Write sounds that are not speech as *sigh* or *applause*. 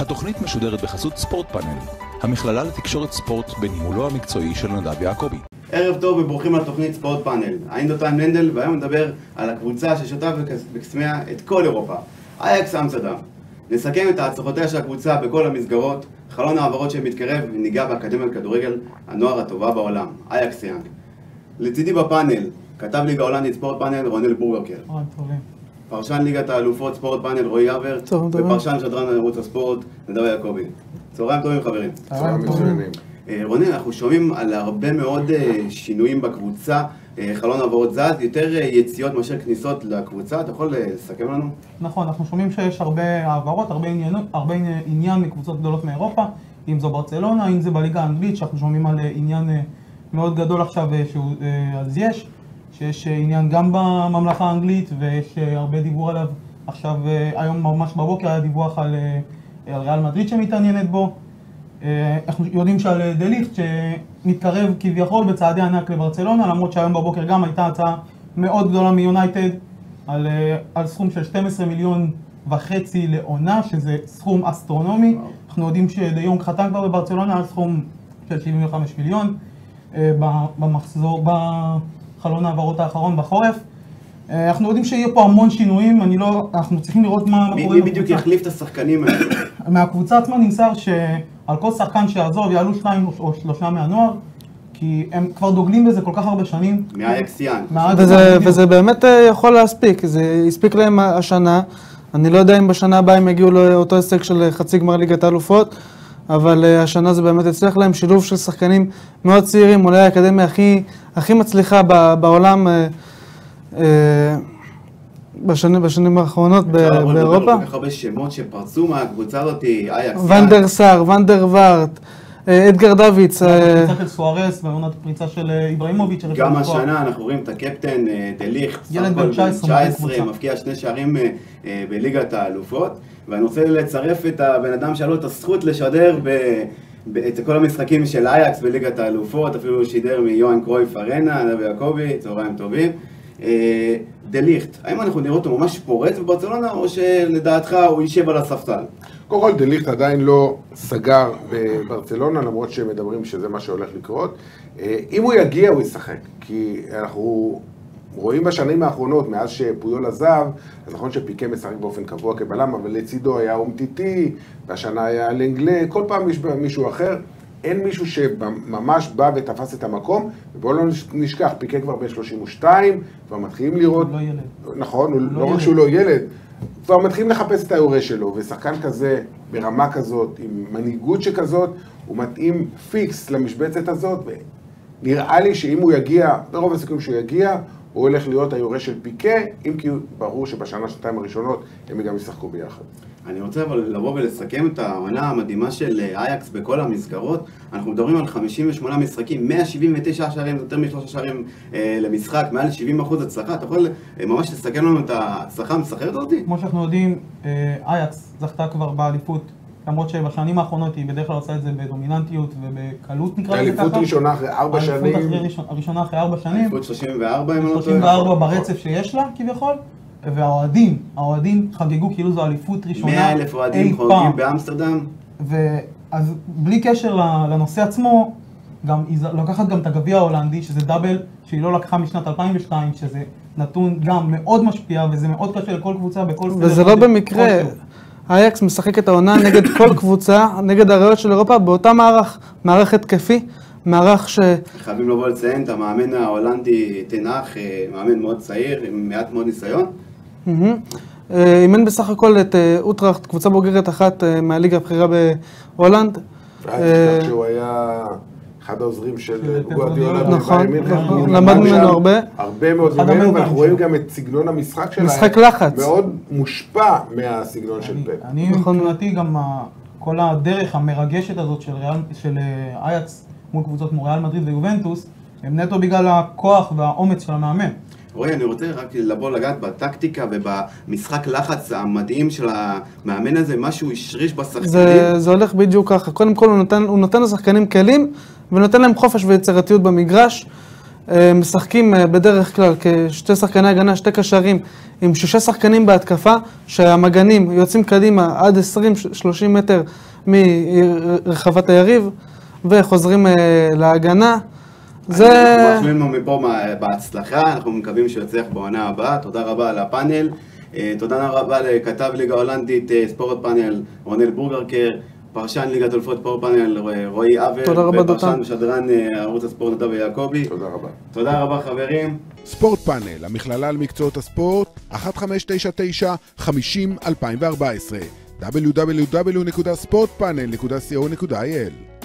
התוכנית משודרת בחסות ספורט פאנל, המכללה לתקשורת ספורט בניהולו המקצועי של נדב יעקבי. ערב טוב וברוכים לתוכנית ספורט פאנל. אני דותן מנדל והיום נדבר על הקבוצה ששובה בקסמיה את כל אירופה, אייאקס אמסטרדם. נסכם את הצלחותיה של הקבוצה בכל המסגרות, חלון העברות שמתקרב וניגע באקדמיה לכדורגל הנוער הטובה בעולם, אייאקס יאנג. לצידי בפאנל, כתב ליגה הולנדית ספורט פאנל רונאל בורגרקר. פרשן ליגת האלופות ספורט פאנל רועי אברט, ופרשן שדרן ערוץ הספורט נדב יעקבי. צהריים טובים חברים. צהריים טובים. אה, רונן, אנחנו שומעים על הרבה מאוד אה, שינויים בקבוצה, אה, חלון העברות זז, יותר יציאות מאשר כניסות לקבוצה, אתה יכול לסכם לנו? נכון, אנחנו שומעים שיש הרבה העברות, הרבה עניין, הרבה עניין מקבוצות גדולות מאירופה, אם זו ברצלונה, אם זה בליגה האנגלית, שאנחנו שומעים על עניין מאוד גדול עכשיו, אז יש, שיש עניין גם בממלכה האנגלית ויש הרבה דיבור עליו. עכשיו, היום ממש בבוקר היה דיווח על, על ריאל מדריד שמתעניינת בו. אה, אנחנו יודעים שעל דליכט שמתקרב כביכול בצעדי ענק לברצלונה, למרות שהיום בבוקר גם הייתה הצעה מאוד גדולה מיונייטד על, אה, על סכום של 12 מיליון וחצי לעונה, שזה סכום אסטרונומי. אנחנו יודעים שדיונג חתם כבר בברצלונה על סכום של 75 מיליון אה, במחזור, בחלון העברות האחרון בחורף. אנחנו יודעים שיהיה פה המון שינויים, אני לא, אנחנו צריכים לראות מה קורה בקבוצה. מי בדיוק יחליף את השחקנים האלה? *clears throat* מהקבוצה עצמה נמסר ש... על כל שחקן שיעזוב יעלו שניים או שלושה מהנוער, כי הם כבר דוגלים בזה כל כך הרבה שנים. מהאקסיאן. וזה, וזה באמת אה, יכול להספיק, זה הספיק להם השנה. אני לא יודע אם בשנה הבאה הם יגיעו לאותו הישג של חצי גמר ליגת האלופות, אבל אה, השנה זה באמת הצליח להם, שילוב של שחקנים מאוד צעירים, אולי האקדמיה הכי, הכי מצליחה בעולם. אה, בשנים, בשנים האחרונות באירופה. כל כך הרבה שמות שפרצו מהקבוצה הזאת, אייקס. ונדר סאר, ונדר וארט, אה, אדגר דויץ. אה, פריצה של סוארס ועונת פריצה של אה, איבראימוביץ'. גם השנה אנחנו רואים את הקפטן דליכט, ילד בן 19, מפקיע שני שערים בליגת האלופות. ואני רוצה לצרף את הבן אדם שהיה לו את הזכות לשדר את כל המשחקים של אייקס בליגת האלופות, אפילו שידר מיוהן קרויף ארנה, נבי יעקבי, צהריים טובים. דליכט, האם אנחנו נראה אותו ממש פורץ בברצלונה, או שלדעתך הוא יישב על הספסל? קודם כל דליכט עדיין לא סגר בברצלונה, למרות שמדברים שזה מה שהולך לקרות. אה, אם הוא יגיע, הוא ישחק, כי אנחנו רואים בשנים האחרונות, מאז שפויול עזב, אז נכון שפיקה משחק באופן קבוע כבלם, אבל לצידו היה אומטיטי, והשנה היה לנגלה, כל פעם יש מישהו אחר. אין מישהו שממש בא ותפס את המקום, ובואו לא נשכח, פיקה כבר בן 32, כבר מתחילים לראות... הוא לא ילד. נכון, הוא לא, לא רק שהוא לא ילד, כבר מתחילים לחפש את היורה שלו, ושחקן כזה, ברמה כזאת, עם מנהיגות שכזאת, הוא מתאים פיקס למשבצת הזאת, ונראה לי שאם הוא יגיע, ברוב הסיכויים שהוא יגיע, הוא הולך להיות היורה של פיקה, אם כי ברור שבשנה, שנתיים הראשונות הם גם ישחקו ביחד. אני רוצה אבל לבוא ולסכם את העונה המדהימה של אה, אייקס בכל המסגרות. אנחנו מדברים על 58 משחקים, 179 שערים, יותר משלושה שערים אה, למשחק, מעל 70 אחוז הצלחה. אתה יכול אה, ממש לסכם לנו את ההצלחה המסחרת הזאת? כמו שאנחנו יודעים, אה, אייקס זכתה כבר באליפות. למרות שבשנים האחרונות היא בדרך כלל עושה את זה בדומיננטיות ובקלות נקרא לזה ככה. אליפות ראשונה אחרי ארבע שנים. אליפות הראשונה אחרי ארבע שנים. אליפות 34 אם אני לא טועה. 34 ברצף שיש לה כביכול. והאוהדים, האוהדים חגגו כאילו זו אליפות ראשונה אי פעם. 100 אלף אוהדים חוגגים באמסטרדם. ואז בלי קשר לנושא עצמו, גם היא לוקחת גם את הגביע ההולנדי, שזה דאבל שהיא לא לקחה משנת 2002, שזה נתון גם מאוד משפיע, וזה מאוד קשה לכל קבוצה בכל סדר. וזה לא במקרה, אייקס משחק את העונה נגד *coughs* כל קבוצה, נגד הראיות של אירופה, באותה מערך, מערך התקפי. מערך ש... חייבים לבוא לציין את המאמן ההולנדי תנח, אה, מאמן מאוד צעיר, עם מעט מאוד ניסיון. אה, אימן בסך הכל את אה, אוטראכט, קבוצה בוגרת אחת מהליגה הבכירה בהולנד. שהוא היה אחד העוזרים של גוארדיולה. נכון, נכון למד ממנו הרבה. הרבה מאוד ממנו, ואנחנו רואים גם את סגנון המשחק שלהם. משחק לחץ. מאוד מושפע מהסגנון של פפ. אני מבחינתי גם כל הדרך המרגשת הזאת של אייקס מול קבוצות כמו ריאל מדריד ויובנטוס, הם נטו בגלל הכוח והאומץ של המאמן. רועי, אני רוצה רק לבוא לגעת בטקטיקה ובמשחק לחץ המדהים של המאמן הזה, משהו השריש בשחקנים. זה, זה הולך בדיוק ככה. קודם כל הוא נותן, הוא נותן לשחקנים כלים ונותן להם חופש ויצירתיות במגרש. אה, משחקים אה, בדרך כלל כשתי שחקני הגנה, שתי קשרים, עם שישה שחקנים בהתקפה, שהמגנים יוצאים קדימה עד 20-30 מטר מרחבת היריב, וחוזרים אה, להגנה. זה... אנחנו מאחלים לו מפה מה- בהצלחה, אנחנו מקווים שהוא יצליח בעונה הבאה. תודה רבה על הפאנל. אה, תודה רבה לכתב ליגה הולנדית אה, ספורט פאנל רונל בורגרקר, פרשן ליגת אלופות ספורט פאנל אה, רועי אבהר, תודה רבה, ופרשן דותן. ושדרן אה, ערוץ הספורט נדב יעקבי. תודה רבה. תודה רבה חברים. ספורט פאנל, המכללה למקצועות הספורט, 1599-50-2014 www.sportpanel.co.il